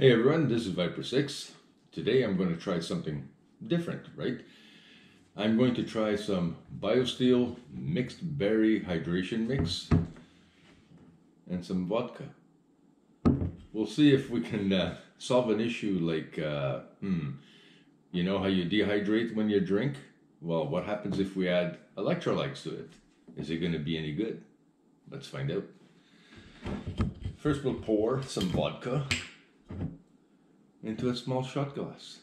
Hey everyone, this is Viper 6. Today I'm going to try something different, right? I'm going to try some BioSteel mixed berry hydration mix and some vodka. We'll see if we can uh, solve an issue like, uh, hmm, you know how you dehydrate when you drink? Well, what happens if we add electrolytes to it? Is it going to be any good? Let's find out. First we'll pour some vodka into a small shot glass.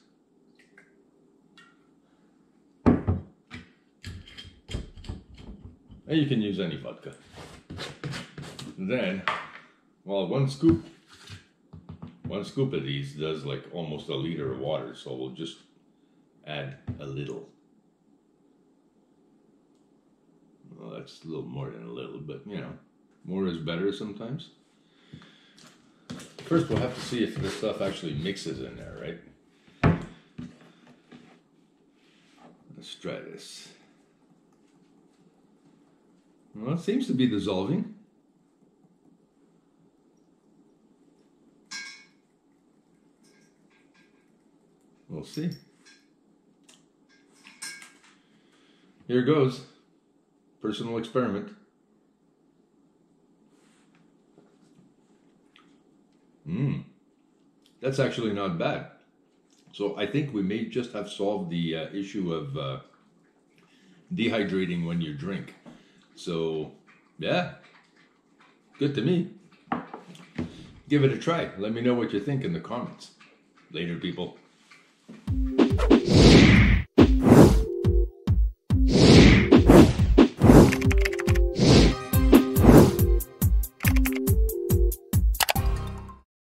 And you can use any vodka. Then, well, one scoop, one scoop of these does like almost a liter of water, so we'll just add a little. Well, that's a little more than a little, but you know, more is better sometimes. First, we'll have to see if this stuff actually mixes in there, right? Let's try this. Well, it seems to be dissolving. We'll see. Here it goes. Personal experiment. Mmm. That's actually not bad. So I think we may just have solved the uh, issue of uh, dehydrating when you drink. So, yeah, good to me. Give it a try. Let me know what you think in the comments. Later, people.